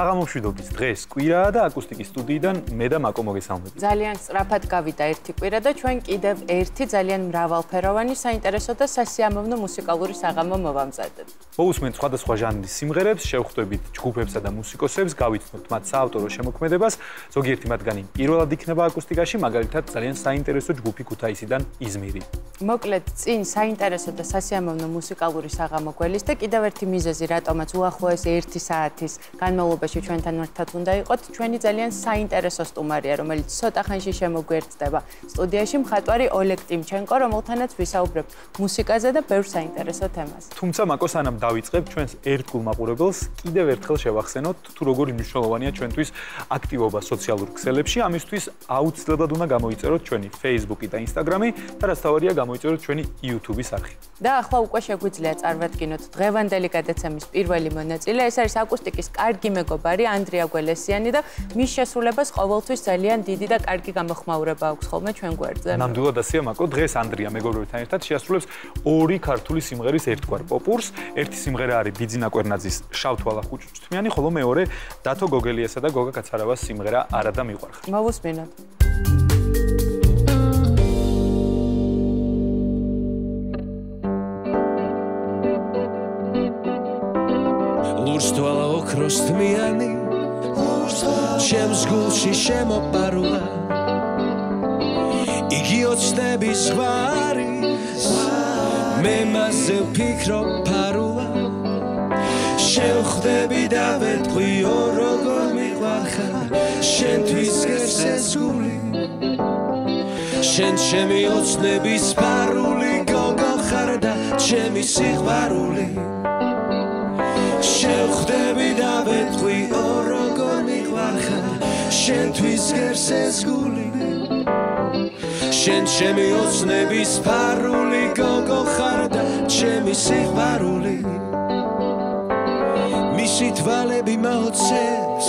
საღამომშვიდობის დღეს კვირაა და აკუსტიკის სტუდიიდან მე და მაკო მოგესალმებით. ძალიან სწრაფად გავიდა ერთი კვირა და ჩვენ კიდევ ერთი ძალიან მრავალფეროვანი საინტერესო და სასიამოვნო მუსიკალური საღამო მოვამზადეთ. მოусმენთ სხვადასხვა ჟანრის სიმღერებს, შევხვდებით ჯგუფებსა და მუსიკოსებს, გავიცნობთ მათ საავტორო შემოქმედებას. ზოგიერთი მათგანი პირველად იქნება აკუსტიკაში, მაგალითად ძალიან საინტერესო ჯგუფი ქუთაისიდან იზმირი. მოკლედ, წინ საინტერესო და სასიამოვნო მუსიკალური საღამო გველის და კიდევ ერთი მიზეზი, რატომაც უახლოეს 1 საათის განმავლობაში განმავლობაში ჩვენთან ერთად უნდა იყოთ ჩვენი ძალიან საინტერესო სტუმარია, რომელიც ცოტა ხანში შემოგვერდება სტუდიაში მხატვარი ოლეგ ტიმჩენკო, რომელთანაც ვისაუბრებ მუსიკაზე და ბევრ საინტერესო თემაზე. თუმცა მაკო სანამ დავიწყებ ჩვენს ერთგულ მაყურებელს, კიდევ ერთხელ შევახსენოთ თუ როგორი მნიშვნელოვანია ჩვენთვის აქტივობა სოციალურ ქსელებში. ამისთვის აუცილებლად უნდა გამოიწეროთ ჩვენი Facebook-ი და Instagram-ი და რაც თავარია გამოიწეროთ ჩვენი YouTube-ის არხი. და ახლა უკვე შეგვიძლია წარმატკინოთ დღევანდელი გადაცემის პირველი მონაწილე, ეს არის აკუსტიკის კარგი მეგობარი მეგობარი ანდრია გველესიანი და მის შესრულებას ყოველთვის ძალიან დიდი და კარგი გამოხმაურება აქვს ხოლმე ჩვენ გვერდზე. ნამდვილად ასია მაკო, დღეს ანდრია მეგობრებთან ერთად შეასრულებს ორი ქართული სიმღერის ერთგვარ პოპურს. ერთი სიმღერა არის ბიძინა კვერნაძის შავთვალა ხუჭუჭთმიანი, ხოლო მეორე დათო გოგელიასა და გოგა კაცარავას სიმღერა არა და მიყვარხარ. მოვუსმინოთ. ოქროს თმიანი ჩემს გულში შემოპარულა იგი ოცნების ზღვარი მე მასზე ვფიქრობ ფარულა. შევხვდები და ვეთქვიო როგორ მიყვარხარ შენთვის გესეს გული. შენ ჩემი ოცნების ფარული გოგო ხარ და ჩემი სიყვარული შევხვდები და ვეთქვი ოროგო მიყვარხარ? შენთვის გერსეს გული. შენ ჩემი ოცნების ფარული გოგო ხარ და ჩემი სიყვარული. მისი თვალები მაოცებს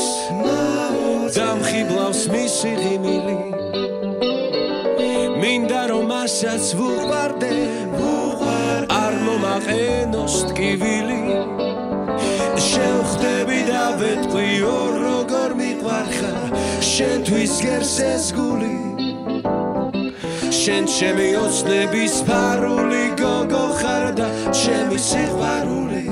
დამხიბლავს მისი ღიმილი. მინდა რომ ასაც ვუყვარდე. არ მომაყენოს ტკივილი შევხვდები და ვეთყვიო როგორ მიყვარხარ შენთვის გერსეს გული. შენ ჩემი ოცნების ფარული გოგო ხარ და ჩემი სიყვარული.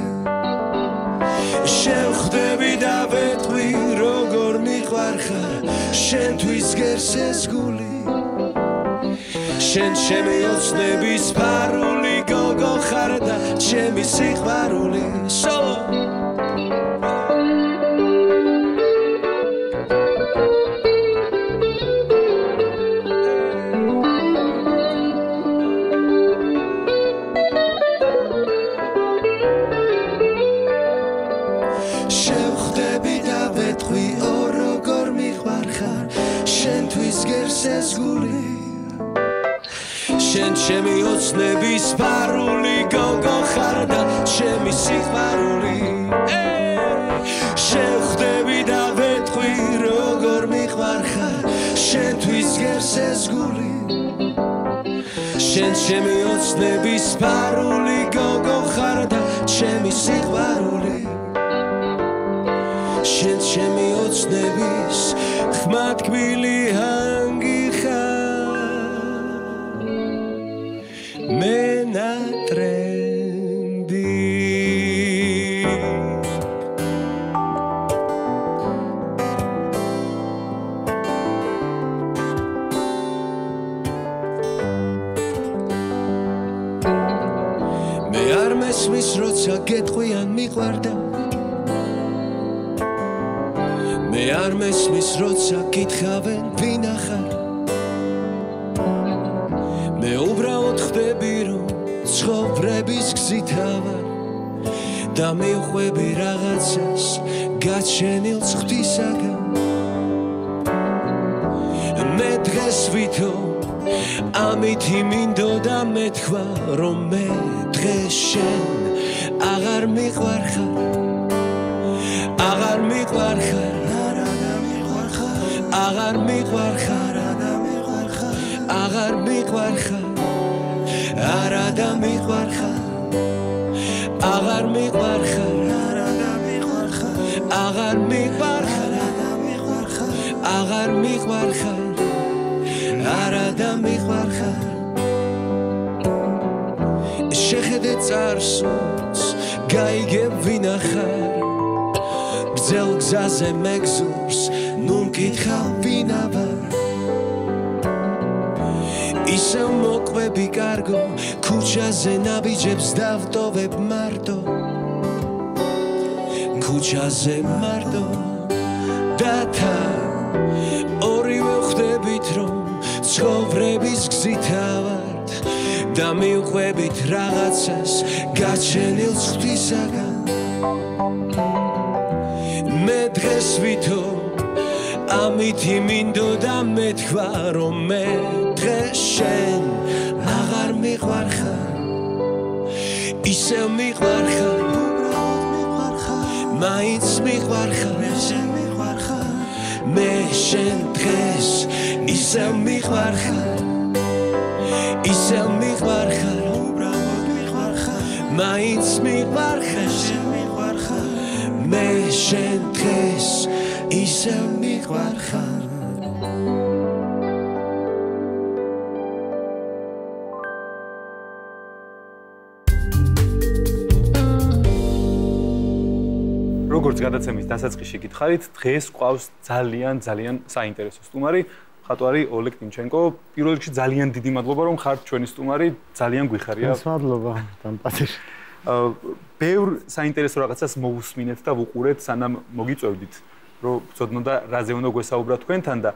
შევხვდები და ვეთყვი როგორ მიყვარხარ შენთვის გერსეს გული. შენ ჩემი ოცნების ფარული გოგო ხარ და ჩემი სიყვარული. სოლო ჩემი ოცნების ფარული გოგო ხარ და ჩემი სიყვარული. შევხვდები და ვეთყვი როგორ მიყვარხარ შენთვის გერსეს გული. შენ ჩემი ოცნების ფარული გოგო ხარ და ჩემი სიყვარული. შენ ჩემი ოცნების ხმა თქმილი ჰანგი ხდები რომ ცხოვრების გზითავარ და მივხვები რაღაცას გაჩენილ ღვთისაგან. მე დღეს ვითო ამითი მინდოდა მეთქვა რომ მე დღეს შენ აღარ მიყვარხარ. აღარ მიყვარხარ. აღარ მიყვარხარ. აღარ მიყვარხარ არა და მიყვარხარ. აღარ მიყვარხარ. არა და მიყვარხარ. აღარ მიყვარხარ. აღარ მიყვარხარ. არა და მიყვარხარ. შეხედე წარსულს გაიგებ ვინახარ. გზელ გზაზე მეგზურს ნუ მკითხავ ვინა ვარ ისე მოყვები კარგო ქუჩაზე ნაბიჯებს დავტოვებ მარტო. ქუჩაზე მარტო. და თან ორივე ხვდებით რომ ცხოვრების გზითავართ და მიყვებით რაღაცას გაჩენილ ღვთისაგან. მე დღეს ვითო ამითი მინდოდა მეთქვა რომ მე დღეს შენ აღარ მიყვარხარ ისევ მიყვარხარ. უბრალოდ მიყვარხარ მაინც მიყვარხარ. მე შენ მიყვარხარ მე შენ დღეს ისევ მიყვარხარ ისევ მიყვარხარ. უბრალოდ მიყვარხარ მაინც მიყვარხარ შენ მიყვარხარ. მე შენ დღეს ისევ მიყვარხარ როგორც გადაცემის დასაწყისში გითხარით, დღეს ყავს ძალიან ძალიან საინტერესო სტუმარი, ხატვარი ოლეგ ტიმჩენკო. პირველ რიგში ძალიან დიდი მადლობა, რომ ხართ ჩვენი სტუმარი. ძალიან გვიხარია. მადლობა, დამპატიჟ. აა, ბევრ საინტერესო რაღაცას მოусმინეთ და ვუყურეთ, სანამ მოგიწევდით, რომ ვწოდნო და რაზე უნდა გვესაუბრა თქვენთან და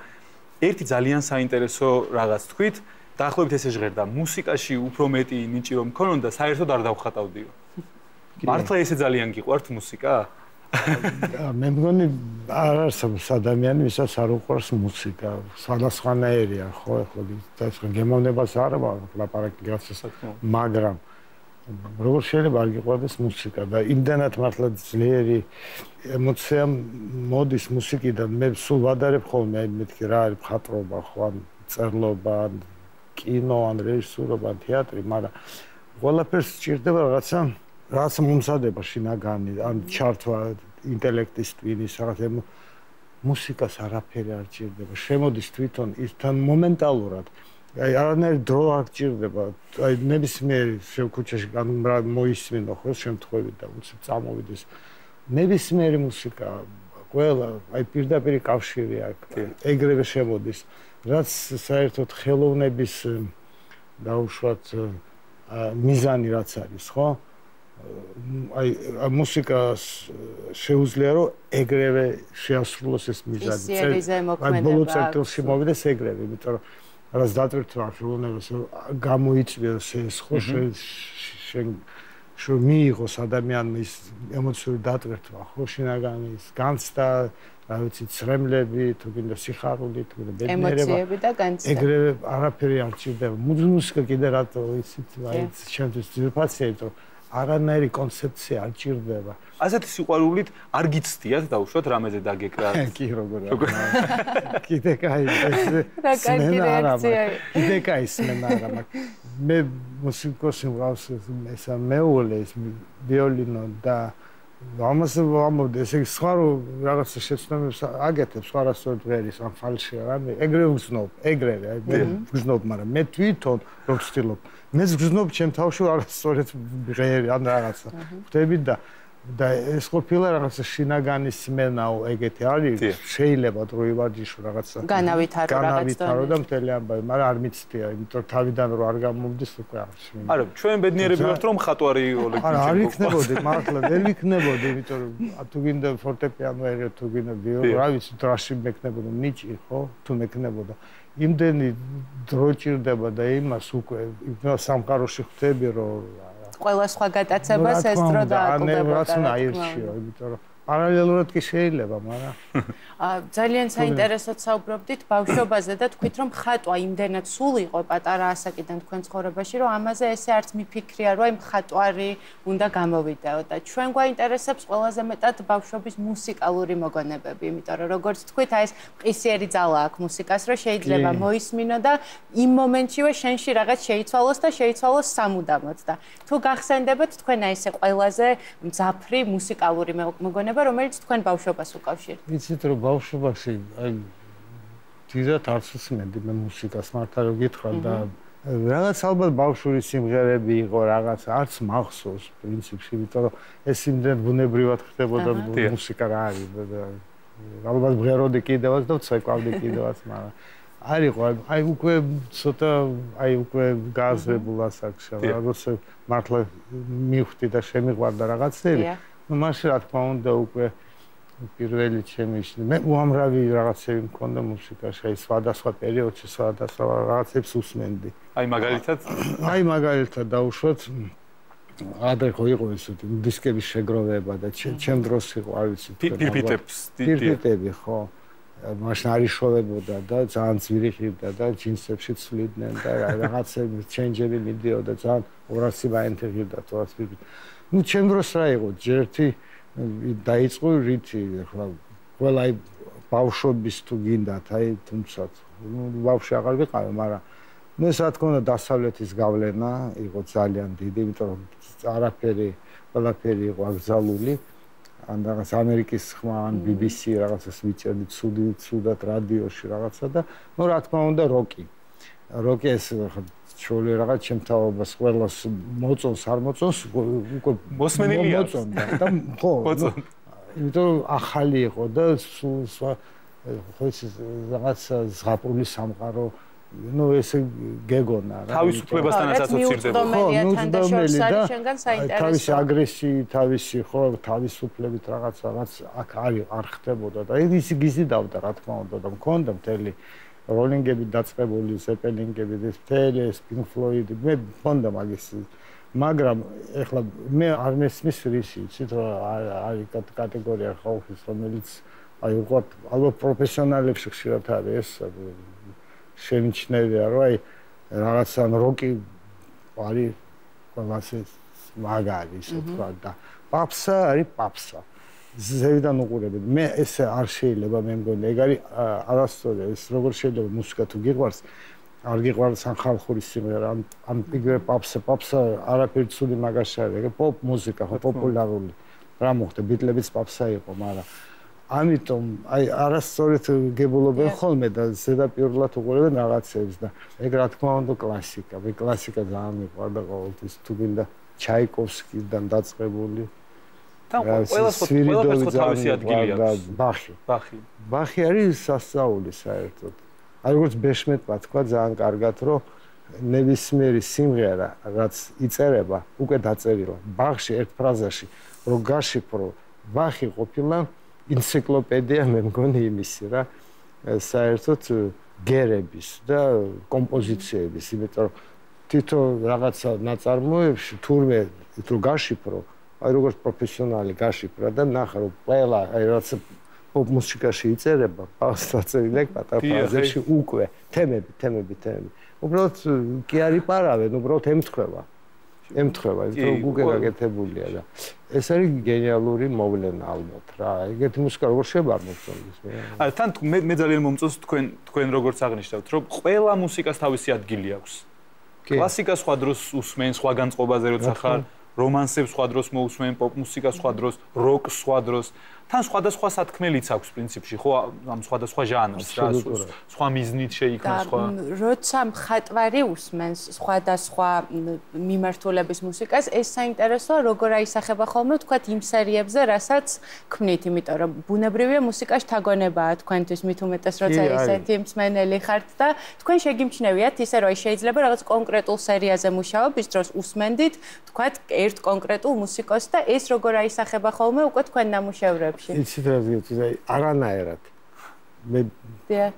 ერთი ძალიან საინტერესო რაღაც თქვით. დაახლოებით ესე ჟღერდა, მუსიკაში უფრო მეტი ნიჭი რომ მქონონ და საერთოდ არ დავხატავდიო. მართლა ესე ძალიან გიყვართ მუსიკა? მე მგონი არ არსებობს ადამიანი, ვისაც არ უყვარს მუსიკა. სხვადასხვანაირია, ხო, ხო, ეს გემოვნებას არ ლაპარაკი გასასაკმო. მაგრამ როგორ შეიძლება არ გიყვარდეს მუსიკა და იმდანაც მართლა ძლიერი ემოცია მოდის მუსიკიდან. მე სულ ვადარებ ხოლმე, აი მეთქი რა არის მხატვრობა, ხო, ან წერლობა, ან კინო, ან რეჟისურობა, თეატრი, მაგრამ ყველაფერს სჭირდება რაღაცა რაც მომსადება შინაგანი ან ჩართვა ინტელექტის ტვინის რაღაც მუსიკას არაფერი არ ჭირდება. შემოდის თვითონ ის თან მომენტალურად აი არანაირი დრო არ ჭირდება. აი ნებისმიერი შევქუჩაში მოისმინო ხო შემთხვევით და უცებ წამოვიდეს. ნებისმიერი მუსიკა ყველა აი პირდაპირ კავშირი აქვს ეგრევე შემოდის. რაც საერთოდ ხელოვნების დაუშვათ მიზანი რაც არის ხო აი მუსიკას შეუძლია რომ ეგრევე შეასრულოს ეს მიზანი. აი ბოლო წერტილში მოვიდეს ეგრევე, იმიტომ რომ რაც დატვირთვა ხელოვნებას გამოიწვიოს ეს ხო შენ შო მიიღოს ადამიანმა ის ემოციური დატვირთვა ხო შინაგანი ის განცდა რა ვიცი ცრემლები თუ გინდა სიხარული თუ გინდა ბედნიერება. ემოციები და განცდა. ეგრევე არაფერი არ ჭირდება. მუსიკა კიდე რატო იცით აი ჩემთვის ძირფაცია იმიტომ რომ არანაირი კონცეფცია არ ჭირდება. ასეთი სიყვარულით არ გიცდიათ დაუშვათ რამეზე დაგეკრა. კი როგორ არა. კიდე кай ეს რეაქცია. კიდე кай სმენა არა. მე მუსიკოსი ვყავს ესა მეულე ეს ვიოლინო და ამას ამბობდი ესე იგი სხვა რაღაცა შეცდომებს აგეთებს სხვა რასო დღერის ამ ფალში რა მე ეგრევე ვგზნობ ეგრევე აი მე ვგზნობ მაგრამ მე თვითონ რო ვცდილობ მე ვგზნობ ჩემ თავში რაღაც სწორედ ღერი ან რაღაცა. ხვდები და და ეს ყოფილა რაღაცა შინაგანის სმენაო ეგეთი არის შეიძლება თუ ივარჯიშო რაღაცა. განავითარო რაღაცა განავითარო და მთელი ამბავი მაგრამ არ მიცდია იმიტომ თავიდან რო არ გამომდის უკვე არ შემი არა ჩვენ ბედნიერები ვართ რომ ხატვარი ოლეგ არა არ იქნებოდი მართლა ვერ იქნებოდი იმიტომ რომ თუ გინდა ფორტეპიანო ეგრე თუ გინდა ბიო რა ვიცი დრაში მექნებოდა ნიჭი ხო თუ მექნებოდა. იმდენი დრო ჭირდება და იმას უკვე იმ სამყაროში ხვდები რომ ყველა სხვა გატაცებას ეს დრო დააკვირდება. ანუ რაც ნაირშიო, იმიტომ რომ პარალელურად კი შეიძლება, მაგრამ ძალიან საინტერესოდ საუბრობდით ბავშვობაზე და თქვით რომ ხატვა იმდენად სულ იყო პატარა ასაკიდან თქვენ ცხოვრებაში რომ ამაზე ესე არც მიფიქრია რომ აი ხატვარი უნდა გამოვიდეო და ჩვენ გვაინტერესებს ყველაზე მეტად ბავშვობის მუსიკალური მოგონებები იმიტომ რომ როგორც თქვით აი ეს ყისიერი ძალა აქვს მუსიკას რომ შეიძლება მოისმინო და იმ მომენტშივე შენში რაღაც შეიცვალოს და შეიცვალოს სამუდამოდ და თუ გახსენდებათ თქვენ აი ესე ყველაზე მძაფრი მუსიკალური მოგონება იქნება, რომელიც თქვენ ბავშვობას უკავშირთ? ვიცით რომ ბავშვობაში აი დიდად არც უსმენდი მე მუსიკას მართლა რომ გითხრა და რაღაც ალბათ ბავშვური სიმღერები იყო რაღაც არც მახსოვს პრინციპში იმიტომ რომ ეს იმდენ ბუნებრივად ხდებოდა მუსიკა რა არის ალბათ მღეროდი კიდევაც და ცეკვავდი კიდევაც მაგრამ არისო აი უკვე ცოტა აი უკვე გაზრებულა საქმე რა როცა მართლა მივხვდი და შემიყვარდა რაღაცები მაშინ რა თქმა უნდა უკვე პირველი ჩემი მე უამრავი რაღაცები მქონდა მუსიკაში აი სხვადასხვა პერიოდში სხვადასხვა რაღაცებს უსმენდი. აი მაგალითად? აი მაგალითად დაუშვოთ ადრე ხო იყო ეს დისკების შეგროვება და ჩემ დროს იყო არ ვიცი პირფიტებს პირფიტები ხო მაშინ არის შოვებოდა და ძალიან ძვირი ხირდა და ჯინსებში ცვლიდნენ და რაღაცები ჩენჯები მიდიოდა ძალიან 200 ბაინტი ხირდა თორას პირფიტ ну ჩემ დროს რა იყო ჯერთი დაიწყო რითი ახლა ყველა აი ბავშვობის თუ გინდათ აი თუმცა ну ბავშვი აღარ ვიყავ მაგრამ მე სათქონა დასავლეთის გავლენა იყო ძალიან დიდი იმიტომ რომ არაფერი ყველაფერი იყო აკრძალული ან რაღაც ამერიკის ხმა ან BBC რაღაცას ვიწერდი ცუდი ცუდად რადიოში რაღაცა და ну რა თქმა უნდა როკი. როკი ეს ჩოლი რაღაც ჩემთავობას ყველას მოწონს არ მოწონს უკვე მოსმენილია. მოწონდა. და ხო იმიტომ ახალი იყო და სულ ხო ეს რაღაც ზღაპრული სამყარო ну ეს გეგონა რა თავისუფლებასთანაც ასოცირდება ხო მიუწვდომელი და თავისი აგრესიი თავისი ხო თავისუფლებით რაღაც რაღაც აქ არის არ ხდებოდა და ის გიზიდავდა რა თქმა უნდა და მქონდა მთელი როლინგები დაწყებული სეპელინგები ეს მთელი ეს პინკ ფლოიდი მე მქონდა მაგის მაგრამ ეხლა მე არ მესმის რისი იცით რა არის კატეგორია ხალხის რომელიც აი უყურთ ალბათ პროფესიონალებს ხშირად არის ეს შენიშნებია რომ აი რაღაცა როკი არის ყველას ეს მაგარი ისე თქვა და პაპსა არის პაპსა. ზევიდან უყურებდი მე ეს არ შეიძლება მე მგონი ეგ არის არასწორი ეს როგორ შეიძლება მუსიკა თუ გიყვარს არ გიყვარს ან ხალხური სიმღერა ან ან პიგრე პაპსა პაპსა არაფერი ცუდი მაგაში არის ეგ პოპ მუსიკა ხო პოპულარული. რა მოხდა? ბიტლებიც პაპსა იყო მაგრამ ამიტომ აი არასწორით გებულობენ ხოლმე და ზედაპირულად უყურებენ რაღაცებს და ეგ რა თქმა უნდა კლასიკა. მე კლასიკა ძალიან მიყვარდა ყოველთვის თუ გინდა ჩაიკოვსკიდან დაწყებული. და ყველას ყველას თავისი ადგილი აქვს. ბახი. ბახი. ბახი არის სასწაული საერთოდ. აი როგორც ბეშმეტმა თქვა ძალიან კარგად რომ ნებისმიერი სიმღერა რაც იწერება უკვე დაწერილა. ბახში ერთ ფრაზაში რომ გაშიფრო ბახი ყოფილა ენციკლოპედია მე მგონი იმისი რა საერთოდ გერების და კომპოზიციების იმიტომ რომ თითო რაღაცა ნაწარმოებში თურმე თუ გაშიფრო აი როგორც პროფესიონალი გაშიფრა და ნახა რომ ყველა აი რაღაცა პოპ მუსიკაში იწერება პასტაწერილეკ პატარფაზებში უკვე თემები თემები თემები. უბრალოდ კი არის პარავენ უბრალოდ ემთხვევა ემთხვევა, იმიტომ რომ გუგე გაკეთებულია და ეს არის გენიალური მოვლენა ალბათ რა. ეგეთი მუსიკა როგორ შეება მოგწონდეს მე? აა თან მე მე ძალიან მომწონს თქვენ თქვენ როგორც აღნიშნავთ, რომ ყველა მუსიკას თავისი ადგილი აქვს. კლასიკა სხვა დროს უსმენ, სხვა განწყობაზე როცა ხარ, რომანსებს სხვა დროს მოусმენ, პოპ მუსიკას სხვა დროს, როკს სხვა დროს. თან სხვადასხვა სათქმელიც აქვს პრინციპში, ხო, ამ სხვადასხვა ჟანრს რა, სხვა მიზნით შეიქმნა სხვა. როცა მხატვარი უსმენს სხვადასხვა მიმართულების მუსიკას, ეს საინტერესოა, როგორ აისახება ხოლმე თქვათ იმ სერიებზე, რასაც ქმნით, იმიტომ რომ ბუნებრივია მუსიკა შთაგონებაა თქვენთვის მით უმეტეს, როცა ისეთი მსმენელი ხართ და თქვენ შეგიმჩნევიათ ისე, რომ შეიძლება რაღაც კონკრეტულ სერიაზე მუშაობ, ის დროს usmendit, თქვათ ერთ კონკრეტულ მუსიკოს და ეს როგორ აისახება ხოლმე უკვე თქვენ ნამუშევრებში.ებში. იცით რა ვიცი, აი არანაირად. მე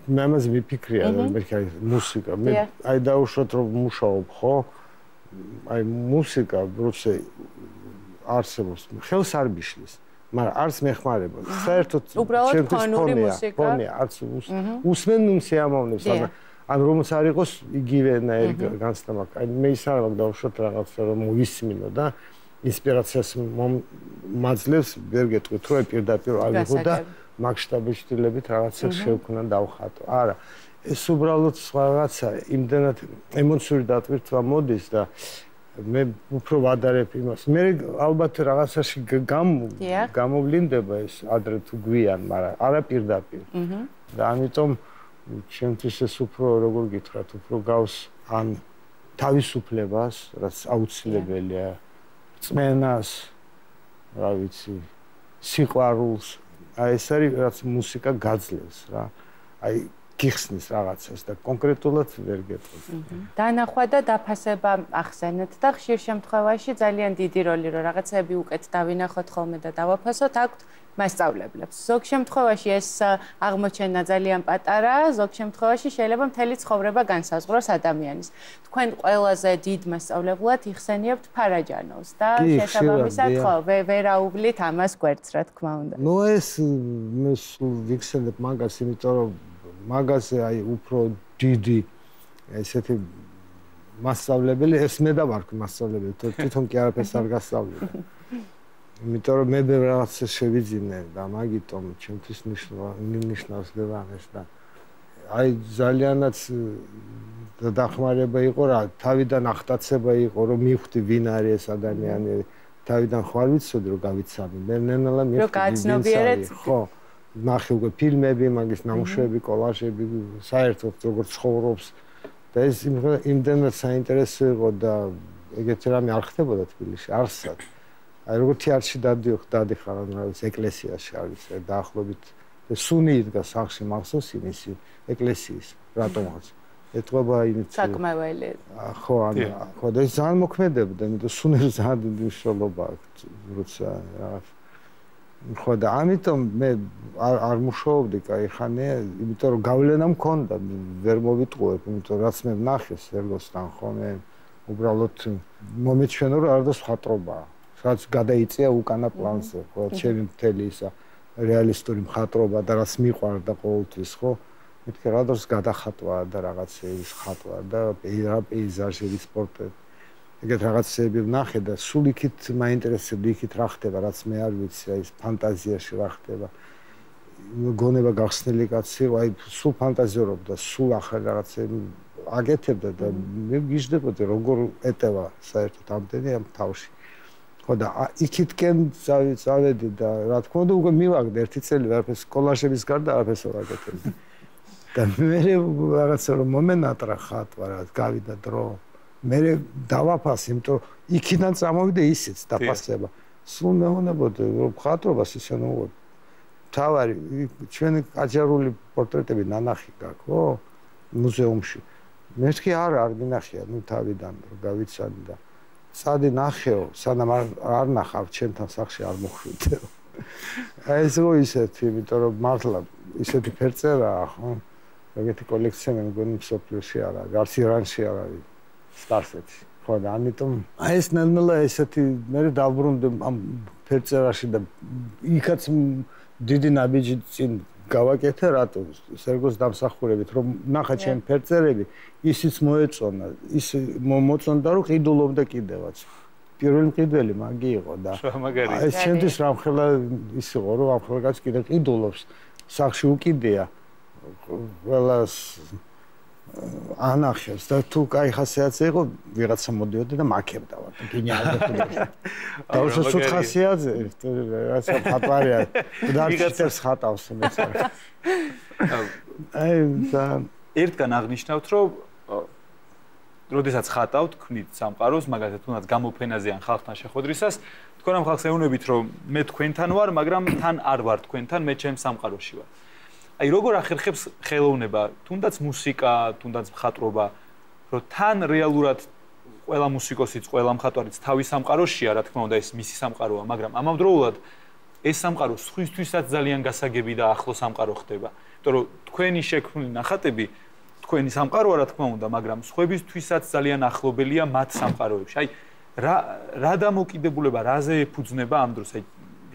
მე ამაზე ვიფიქრია, მე ხაი მუსიკა, მე აი დაუშვათ რომ მუშაობ, ხო? აი მუსიკა, როცა არსებობს, ხელს არ მიშლის. მაგრამ არც მეხმარება. საერთოდ ჩემთვის ფონია, ფონია, არც უსმენ სიამოვნებს, მაგრამ ან რომც არ იყოს იგივენაირი განცდა მაქვს. აი მე ის არ მაქვს დაუშვათ რაღაცა რომ მოვისმინო და ინსპირაციას მაძლევს ვერ გეტყვით რომ პირდაპირ ავიღო და მაგშტაბიშტილებით რაღაცა შევქნა დავხატო. არა, ეს უბრალოდ სხვა რაღაცა, იმდენად ემოციური დატვირთვა მოდის და მე უფრო ვადარებ იმას. მე ალბათ რაღაცაში გამ გამოვლინდება ეს ადრე თუ გვიან, მაგრამ არა პირდაპირ. და ამიტომ ჩემთვის ეს უფრო როგორ გითხრათ, უფრო გავს ან თავისუფლებას, რაც აუცილებელია. წმენას, რა ვიცი, სიყვარულს. აი ეს არის რაც მუსიკა გაძლევს რა. აი გიხსნის რაღაცას და კონკრეტულად ვერ გეტყვით. დანახვა და დაფასება ახსენეთ და ხშირ შემთხვევაში ძალიან დიდი როლი რო რაღაცები უკეთ დავინახოთ ხოლმე და დავაფასოთ აქვთ მასწავლებლებს. ზოგ შემთხვევაში ეს აღმოჩენა ძალიან პატარა, ზოგ შემთხვევაში შეიძლება მთელი ცხოვრება განსაზღვროს ადამიანის. თქვენ ყველაზე დიდ მასწავლებლად იხსენიებთ ფარაჯანოვს და შესაბამისად ხო ვერაუბლით ამას გვერდს რა თქმა უნდა. ნუ ეს მე ვიხსენებ მაგას, იმიტომ რომ მაგაზე აი უფრო დიდი ესეთი მასშტაბებელი ეს მე და ვარ მასშტაბებელი თვითონ კი არაფერს არ გასწავლე იმიტომ რომ მე რაღაცა შევიძინე და მაგიტომ ჩემთვის ნიშნავს ლევანეს და აი ძალიანაც დახმარება იყო რა თავიდან ახტაცება იყო რომ მივხვდი ვინ არის ეს ადამიანი. თავიდან ხარ ვიცოდი რომ გავიცანი მე ნენალა მივხვდი ხო ნახე უკვე ფილმები, მაგის ნამუშევრები, კოლაჟები, საერთოდ როგორ ცხოვრობს. და ეს იმდენად საინტერესო იყო და ეგეთი რამე არ ხდებოდა თბილისში, არსად. აი როგორ თეატრში დადიოხ, დადიხარ რა ვიცი, ეკლესიაში არის დაახლოებით სუნი იდგა სახში მახსოვს იმისი ეკლესიის რატომაც. ეთქობა იმით საკმეველი ხო ანუ ხო და ეს ძალიან მოქმედებდა იმიტომ სუნი ძალიან დიდი მნიშვნელობა აქვს როცა რაღაც ხო და ამიტომ მე არ მუშაობდი კაი ხანია, იმიტომ რომ გავლენა მქონდა, ვერ მოვიტყუებ, იმიტომ რაც მე ვნახეს ერგოსთან ხოლმე უბრალოდ მომეჩვენა რომ არ და სხვატრობაა, რაც გადაიწია უკანა პლანზე, ხო, ჩემი მთელი ისა რეალისტური მხატრობა და რაც მიყვარდა ყოველთვის, ხო? მეთქე რა დროს გადახატვა და რაღაცეების ხატვა და პეიზაჟების პორტრეტი ეგეთ რაღაცები ვნახე და სულ იქით მაინტერესებდა იქით რა ხდება რაც მე არ ვიცი აი ეს ფანტაზიაში რა ხდება. გონება გახსნილი კაცი აი სულ ფანტაზიორობდა სულ ახალ რაღაცები აგეთებდა და მე გიждდებოდი როგორ ეტევა საერთოდ ამდენი ამ თავში. ხო და იქითკენ წავედი და რა თქმა უნდა უკვე მივაგდე ერთი წელი ვერაფერს კოლაჟების გარდა არაფერს არ აკეთებდი და მე რაღაცა რომ მომენატრა ხატვა რა გავიდა დრო მე დავაფასე, იმიტომ იქიდან წამოვიდა ისიც დაფასება. სულ მეუბნებოდი, რომ ხატრობას ისე ნუ თავარი ჩვენი აჯარული პორტრეტები ნანახი გაქვს, ხო? მუზეუმში. მე თქვი არა, არ მინახია, ნუ თავიდან რომ გავიცანი და სადი ნახეო, სანამ არ ნახავ ჩემთან სახში არ მოხვიდე. აი ეს რო ისეთი, იმიტომ რომ მართლა ისეთი ფერწერაა, ხო? ეგეთი კოლექცია მე მგონი სოფლიოში არა, გარს ირანში არ არის. სტარსეთში. ხო და ამიტომ აი ეს ნელ-ნელა ესეთი მე დავბრუნდი ამ ფერწერაში და იქაც დიდი ნაბიჯი წინ გავაკეთე რატო? სერგოს დამსახურებით რომ ნახა ჩემ ფერწერები ისიც მოეწონა ის მოწონდა რომ ყიდულობდა კიდევაც. პირველი ყიდველი მაგი იყო და ეს ჩემთვის რამხელა ის იყო რომ ამხელაც კიდე ყიდულობს სახში უკიდეა ყველას ანახებს და თუ кай ხასიათზე იყო ვიღაცა მოდიოდა და მაქებდა ვარ გინიალდა და უშო სულ ხასიათზე რაცა ფატვარია და ვიღაცას ხატავს მეც აი და ერთგან აღნიშნავთ რომ როდესაც ხატავთ ქმნით სამყაროს მაგალითად თუნდაც გამოფენაზე ან ხალხთან შეხვედრისას თქვენ ამ ხალხს ეუბნებით რომ მე თქვენთან ვარ მაგრამ თან არ ვარ თქვენთან მე ჩემ სამყაროში ვარ აი როგორ ახერხებს ხელოვნება, თუნდაც მუსიკა, თუნდაც მხატვრობა, რომ თან რეალურად ყველა მუსიკოსიც, ყველა მხატვარიც თავის სამყაროშია, რა თქმა უნდა, ეს მისი სამყაროა, მაგრამ ამავდროულად ეს სამყარო სხვისთვისაც ძალიან გასაგები და ახლო სამყარო ხდება. იმიტომ რომ თქვენი შექმნილი ნახატები თქვენი სამყაროა, რა თქმა უნდა, მაგრამ სხვებისთვისაც ძალიან ახლობელია მათ სამყაროებში. აი რა რა დამოკიდებულება, რაზე ეფუძნება ამ დროს? აი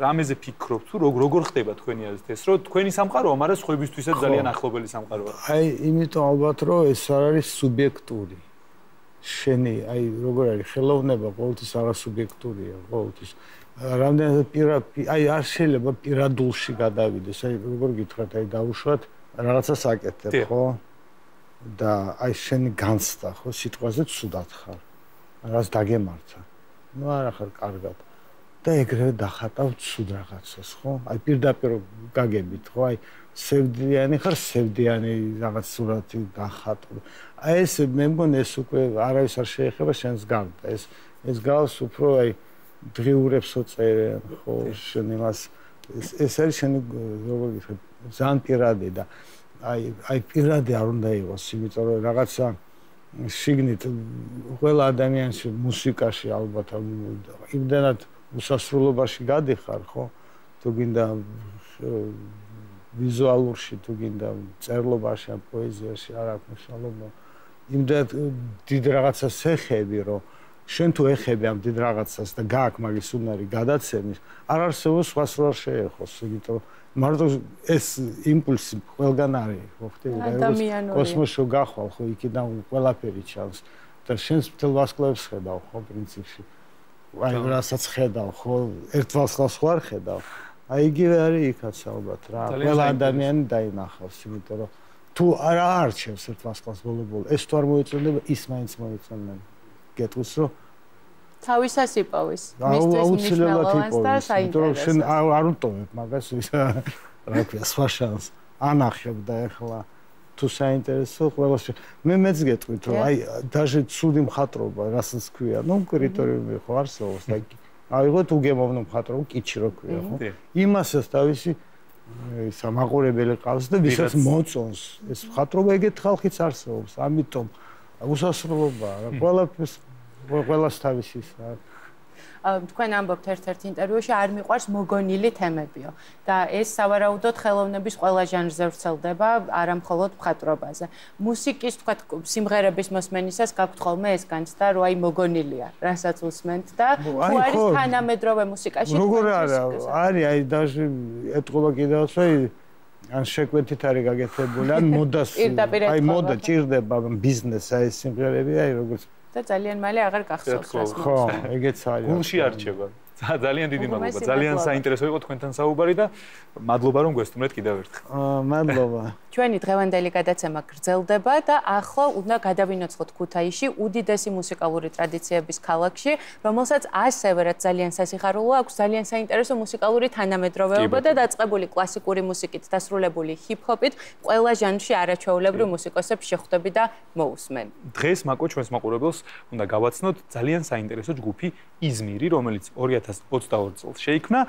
რამეზე ფიქრობ თუ როგორ ხდება თქვენი აზრით ეს რომ თქვენი სამყაროა, მაგრამ სხვებისთვისაც ძალიან ახლობელი სამყაროა. აი, იმიტომ ალბათ რომ ეს არ არის სუბიექტური. შენი, აი, როგორ არის ხელოვნება ყოველთვის არა სუბიექტურია, ყოველთვის. რამდენად პირა აი არ შეიძლება პირადულში გადავიდეს, აი როგორ გითხრათ, აი დაუშვათ რაღაცას აკეთებ, ხო? და აი შენი განცდა, ხო, სიტყვაზე ცუდად ხარ. რას დაგემართა. ну არა ხარ კარგად. და ეგრევე დახატავ ცუდ რაღაცას, ხო? აი პირდაპირ გაგებით, ხო? აი სევდიანი ხარ, სევდიანი რაღაც სურათი დახატავ. აი ეს მე მგონი ეს უკვე არავის არ შეეხება შენს გავს. ეს ეს გავს უფრო აი დღიურებს ოწერენ, ხო? შენ იმას ეს ეს არის შენ როგორ ვიხე ძალიან პირადი და აი აი პირადი არ უნდა იყოს, იმიტომ რომ რაღაცა შიგნით ყველა ადამიანს მუსიკაში ალბათ იმდანად უსასრულობაში გადიხარ ხო თუ გინდა ვიზუალურში თუ გინდა წერლობაში ან პოეზიაში არ აქვს მნიშვნელობა იმდანად დიდ რაღაცას ეხები რომ შენ თუ ეხები ამ დიდ რაღაცას და გააქვს მაგის უნარი გადაცემის არ არსებობს სხვა სულ არ შეეხოს იმიტომ რომ მარტო ეს იმპულსი ყველგან არის, ხო ხტები? კოსმოსში გახვალ, ხო იქიდან ყველაფერი ჩანს და შენს მთელ ვასკლებს ხედავ, ხო პრინციპში. აი რასაც ხედავ, ხო ერთ ვასკლას ხარ ხედავ. აი იგივე არის იქაც ალბათ რა. ყველა ადამიანი დაინახავს, იმიტომ რომ თუ არა არჩევს ერთ ვასკლას ბოლო-ბოლო, ეს თუ არ მოიწონდება, ის მაინც მოიწონდება. გეტყვის რომ თავისას იპოვის მისთვის მნიშვნელოვანს და საინტერესო. შენ არ უტოვებ მაგას რა ქვია სხვა შანს. ანახებ და ეხლა თუ საინტერესო ყველაში მე მეც გეტყვით რომ აი დაჟე ცუდი მხატვრობა რასაც ქვია. ნუ კრიტერიუმი ხო არსებობს და აიღოთ უგემოვნო მხატვრობა კიჩი რო ქვია ხო? იმასაც თავისი ისა მაყურებელი ყავს და ვისაც მოწონს ეს მხატვრობა ეგეთ ხალხიც არსებობს. ამიტომ უსასრულობაა ყველაფერს ყველას თავისი რა თქვენ ამბობთ ერთ-ერთ ინტერვიუში არ მიყვარს მოგონილი თემებიო. და ეს სავარაუდოდ ხელოვნების ყველა ჟანრზე ვრცელდება არა მხოლოდ მხატვრობაზე. მუსიკის თქვა სიმღერების მოსმენისას გაქვთ ხოლმე ეს განცდა რომ აი მოგონილია რასაც უსმენთ და თუ არის თანამედროვე მუსიკაში როგორ არა არის აი დაჟე ეთყობა კიდევაც აი ან შეკვეთით არის გაკეთებული ან მოდას აი მოდა ჭირდება ბიზნეს აი სიმღერები აი როგორც და ძალიან მალე აღარ გახსოვს რას ხო ეგეც არის გულში არჩება ძალიან დიდი მადლობა. ძალიან საინტერესო იყო თქვენთან საუბარი და მადლობა რომ გვესტუმრეთ კიდევ ერთხელ. აა მადლობა. ჩვენი დღევანდელი გადაცემა გრძელდება და ახლა უნდა გადავინოცხოთ ქუთაისში, უდიდესი მუსიკალური ტრადიციების ქალაქში, რომელსაც ასევე რაც ძალიან სასიხარულო აქვს, ძალიან საინტერესო მუსიკალური თანამედროვეობა და დაწყებული კლასიკური მუსიკით დასრულებული ჰიპ-ჰოპით, ყველა ჟანრში არაჩვეულებრივ მუსიკოსებს შეხვდები და მოусმენ. დღეს მაკო ჩვენს მაყურებელს უნდა გავაცნოთ ძალიან საინტერესო ჯგუფი იზმირი, რომელიც 2000 2022 წელს შეიქმნა.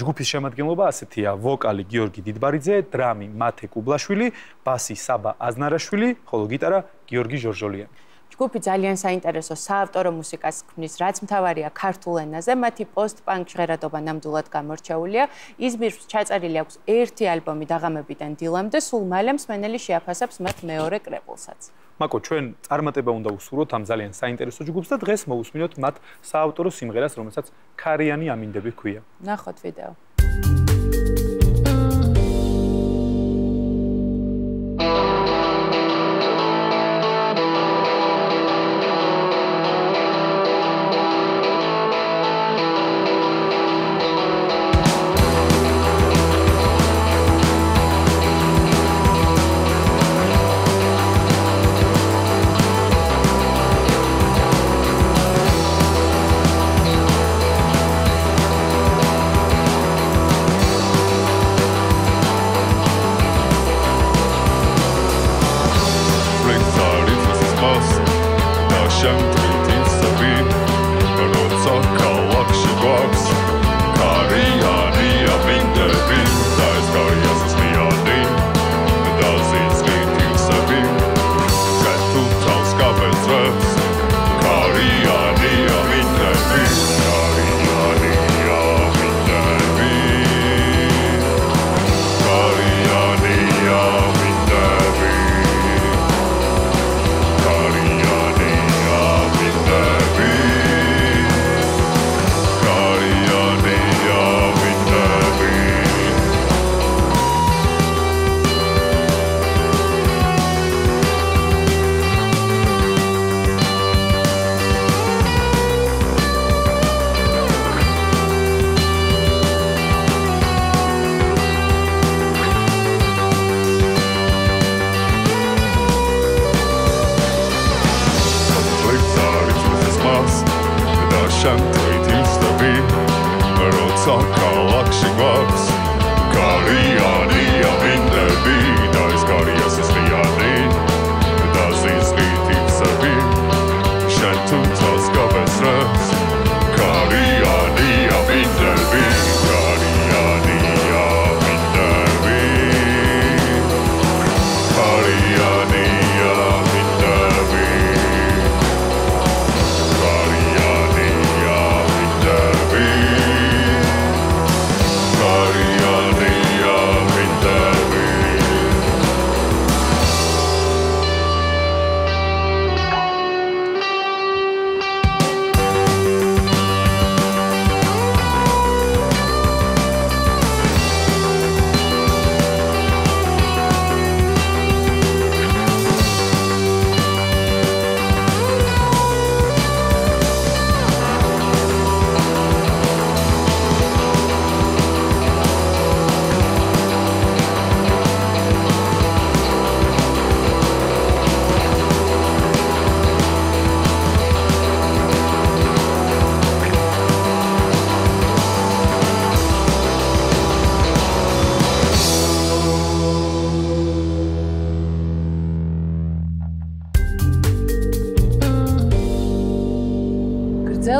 ჯგუფის შემადგენლობა ასეთია: ვოკალი გიორგი დიდბარიძე, დრამი მათე კუბლაშვილი, ბასი საბა აზნარაშვილი, ხოლო გიტარა გიორგი ჟორჟოლიანი. ჯგუფი ძალიან საინტერესო საავტორო მუსიკას ქმნის, რაც მთავარია ქართულ ენაზე. მათი პოსტ-პანკ ჟღერადობა ნამდვილად გამორჩეულია. იზმირს ჩაწერილი აქვს ერთი ალბომი დაღამებიდან დილამდე, სულ მალე მსმენელი შეაფასებს მათ მეორე კრებულსაც. მაკო ჩვენ წარმატება უნდა უსურვოთ ამ ძალიან საინტერესო ჯგუფს და დღეს მოусმინოთ მათ საავტორო სიმღერას რომელსაც ქარიანი ამინდები ქვია ნახოთ ვიდეო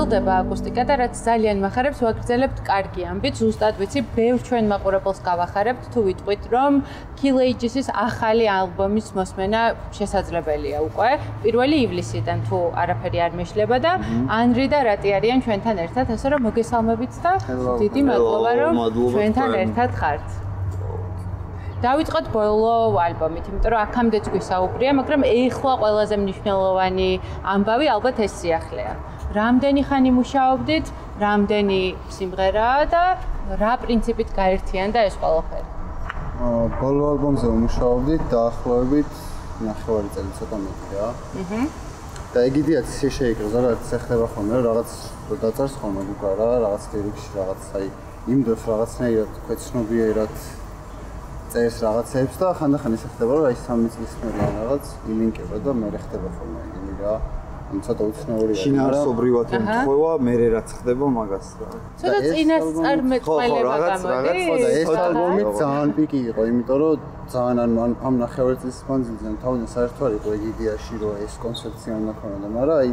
გრძელდება აკუსტიკა და რაც ძალიან მახარებს ვაგრძელებთ კარგი ამბით ზუსტად ვიცი ბევრ ჩვენ მაყურებელს გავახარებთ თუ ვიტყვით რომ Kill Ages-ის ახალი ალბომის მოსმენა შესაძლებელია უკვე. პირველი ივლისიდან თუ არაფერი არ მეშლება და ანრი და რატი არიან ჩვენთან ერთად? ასე რომ მოგესალმებით და დიდი მადლობა რომ ჩვენთან ერთად ხართ. დავიწყოთ ბოლო ალბომით, იმიტომ რომ აქამდეც გვისაუბრია, მაგრამ ეხლა ყველაზე მნიშვნელოვანი ამბავი ალბათ ეს სიახლეა. რამდენი ხანი მუშაობდით, რამდენი სიმღერაა და რა პრინციპით გაერთიანდა ეს ყველაფერი? ბოლო ალბომზე ვმუშაობდით დაახლოებით ნახევარი წელი ცოტა მეტია. აჰა. და ეგიდიაც ისე შეიკრა, რაღაც ეხება ხოლმე, რაღაც რო დაწარს ხოლმე უკვე რა, რაღაც ლირიკში რაღაც აი იმ დროს რაღაცნაირად ქვეცნობიერად წერს რაღაცებს და ხანდახან ისე ხდება, რომ აი სამი წლის მერე რაღაც ილინკება და მე ხდება ხოლმე იგი რა. ან ცოტა უცნაური არის. შინაარსობრივად ემთხვევა, მე რაც ხდება მაგას რა. ცოტა წინასწარმეტყველება რაღაც- ხო და გამოდის. ეს ალბომი ძალიან პიკი იყო, იმიტომ რომ ძალიან ანუ ამ- ამ ნახევარი წლის მანძილზე თავიდან საერთო არ იყო ეგ იდეაში, რომ ეს კონცეფცია უნდა ქონოდა, მაგრამ აი